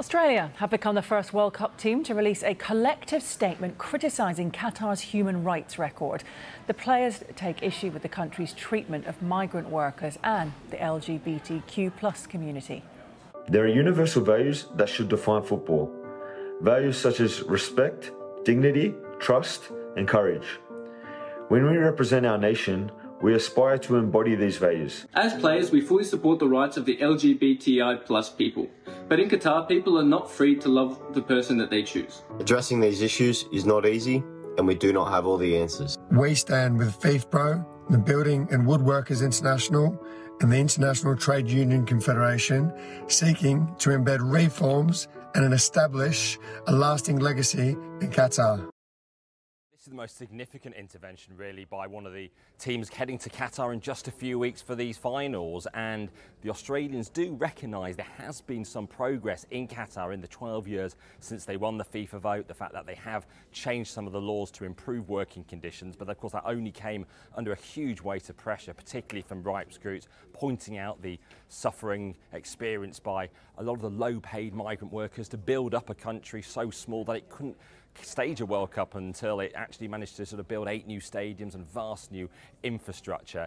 Australia have become the first World Cup team to release a collective statement criticising Qatar's human rights record. The players take issue with the country's treatment of migrant workers and the LGBTQ plus community. There are universal values that should define football. Values such as respect, dignity, trust, and courage. When we represent our nation, we aspire to embody these values. As players, we fully support the rights of the LGBTI plus people. But in Qatar, people are not free to love the person that they choose. Addressing these issues is not easy, and we do not have all the answers. We stand with FIFPro, the Building and Woodworkers International, and the International Trade Union Confederation, seeking to embed reforms and establish a lasting legacy in Qatar the most significant intervention, really, by one of the teams heading to Qatar in just a few weeks for these finals. And the Australians do recognise there has been some progress in Qatar in the 12 years since they won the FIFA vote, the fact that they have changed some of the laws to improve working conditions. But of course, that only came under a huge weight of pressure, particularly from rights groups, pointing out the suffering experienced by a lot of the low paid migrant workers to build up a country so small that it couldn't stage a World Cup until it actually managed to sort of build eight new stadiums and vast new infrastructure.